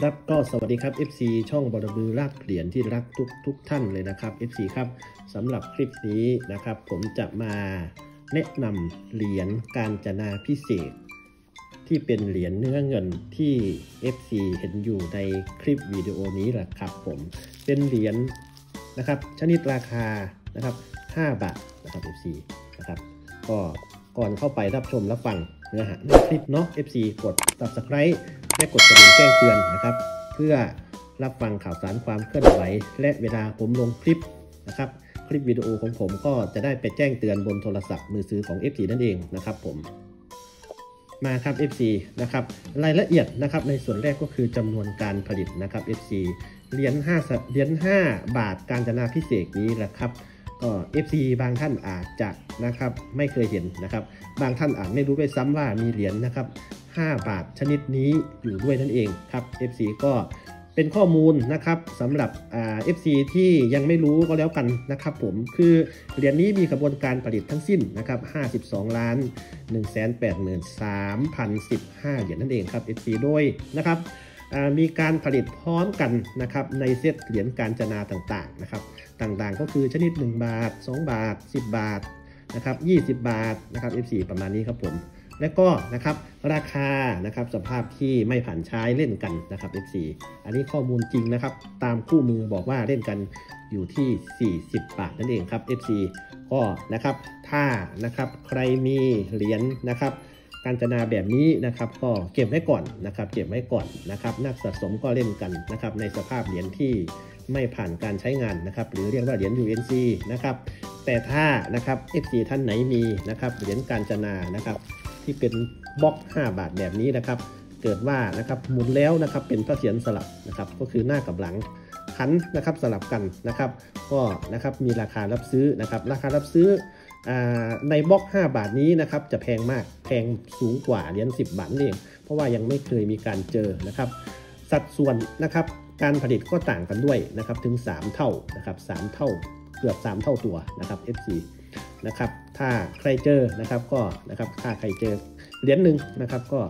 ครับก็สวัสดีครับ FC ช่องบรบือลากเหรียญที่รักทุกทุกท่านเลยนะครับ FC ครับสำหรับคลิปนี้นะครับ ผมจะมาแนะนำเหรียญการจนาพิเศษ ที่เป็นเหรียญเนื้อเงินที่ FC เห็นอยู่ในคลิปวิดีโอนี้แหละครับผมเป็นเหรียญนะครับ ชนิดราคานะครับ 5 บาทนะครับ FC นะครับก็ก่อนเข้าไปรับชมรับฟังเนื้อหาในคลิปเนาะ FC กด subscribe และกดกระดิ่งแจ้งเตือนนะครับ เพื่อรับฟังข่าวสารความเคลื่อนไหว และเวลาผมลงคลิปนะครับ คลิปวิดีโอของผมก็จะได้ไปแจ้งเตือนบนโทรศัพท์มือถือของ FC นั่นเองนะครับผมมาครับ FC นะครับรายละเอียดนะครับในส่วนแรกก็คือจำนวนการผลิตนะครับ FC เหรียญ5เหรียญ5บาทการจนาพิเศษนี้แหละครับก็ FC บางท่านอาจจะนะครับไม่เคยเห็นนะครับ บางท่านอาจไม่รู้ด้วยซ้ำว่ามีเหรียญนะครับ 5 บาทชนิดนี้อยู่ด้วยนั่นเองครับ FC ก็เป็นข้อมูลนะครับสำหรับอ่า FC ที่ยังไม่รู้ก็แล้วกันนะครับผมคือเหรียญนี้มีกระบวนการผลิตทั้งสิ้นนะครับ52 ล้าน 183,015เหรียญนั่นเองครับ FC โดยนะครับมีการผลิตพร้อมกันนะครับในเซตเหรียญการจนาต่างๆนะครับต่างๆก็คือชนิด 1 บาท 2 บาท 10 บาทนะครับ20 บาทนะครับ F4 ประมาณนี้ครับผม และก็นะครับราคานะครับสภาพที่ไม่ผ่านใช้เล่นกันนะครับ F4 อันนี้ข้อมูลจริงนะครับ ตามคู่มือบอกว่าเล่นกันอยู่ที่ 40 บาทนั่นเองครับ F4 ก็นะครับถ้านะครับใครมีเหรียญนะครับการจนาแบบนี้นะครับก็เก็บไว้ก่อนนะครับ เก็บไว้ก่อนนะครับนักสะสมก็เล่นกันนะครับในสภาพเหรียญที่ไม่ผ่านการใช้งานนะครับ หรือเรียกว่าเหรียญ UNC นะครับแต่ถ้านะครับ FC ท่านไหนมีนะครับเหรียญการจนานะครับ ที่เป็นบล็อก5 บาทแบบนี้นะครับ เกิดว่านะครับหมุนแล้วนะครับเป็นพระเศียรสลับนะครับ ก็คือหน้ากับหลังหันนะครับสลับกันนะครับ ก็นะครับมีราคารับซื้อนะครับ ราคารับซื้อในบล็อก 5 บาทนี้นะครับจะแพงมากแพงสูงกว่าเหรียญ10 บาทเองเพราะว่ายังไม่เคยมีการเจอนะครับ สัดส่วนนะครับการผลิตก็ต่างกันด้วยนะครับถึง 3 เท่านะครับ3เท่าเกือบ 3 เท่าตัวนะครับ FC นะครับ ถ้าใครเจอนะครับก็นะครับถ้าใครเจอเหรียญหนึ่งนะครับก็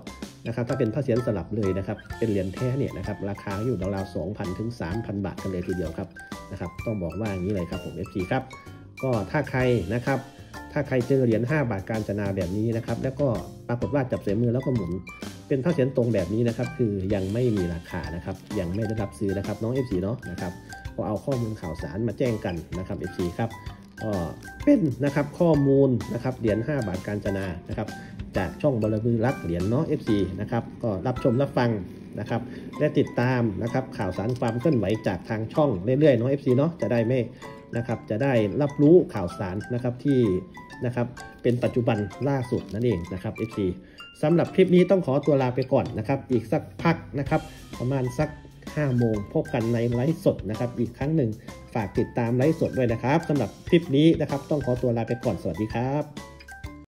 นะครับถ้าเป็นพระเศียรสลับเลยนะครับเป็นเหรียญแท้เนี่ยนะครับราคาอยู่ราวๆ2,000ถึง3,000บาทกันเลยทีเดียวครับนะครับต้องบอกว่าอย่างนี้เลยครับผม FC ครับก็ถ้าใครนะครับถ้าใครเจอเหรียญ5บาทการจนาแบบนี้นะครับแล้วก็ปรากฏว่าจับเสียมือแล้วก็หมุน เป็นพระเศียรตรงแบบนี้นะครับคือยังไม่มีราคานะครับยังไม่ได้รับซื้อนะครับน้อง FC เนาะนะครับก็เอาข้อมูลข่าวสารมาแจ้งกันนะครับ FC ครับ เป็นนะครับข้อมูลนะครับเหรียญ5บาทการจนานะครับจากช่องบลบือรักเหรียญเนาะ FC นะครับก็รับชมรับฟังนะครับและติดตามนะครับข่าวสารความเคลื่อนไหวจากทางช่องเรื่อยๆเนาะ FC เนาะจะได้ไม่นะครับจะได้รับรู้ข่าวสารนะครับที่นะครับเป็นปัจจุบันล่าสุดนั่นเองนะครับ FC สำหรับคลิปนี้ต้องขอตัวลาไปก่อนนะครับอีกสักพักนะครับประมาณสัก 5 โมง พบกันในไลฟ์สดนะครับ อีกครั้งหนึ่งฝากติดตามไลฟ์สดด้วยนะครับสำหรับคลิปนี้นะครับ ต้องขอตัวลาไปก่อนสวัสดีครับ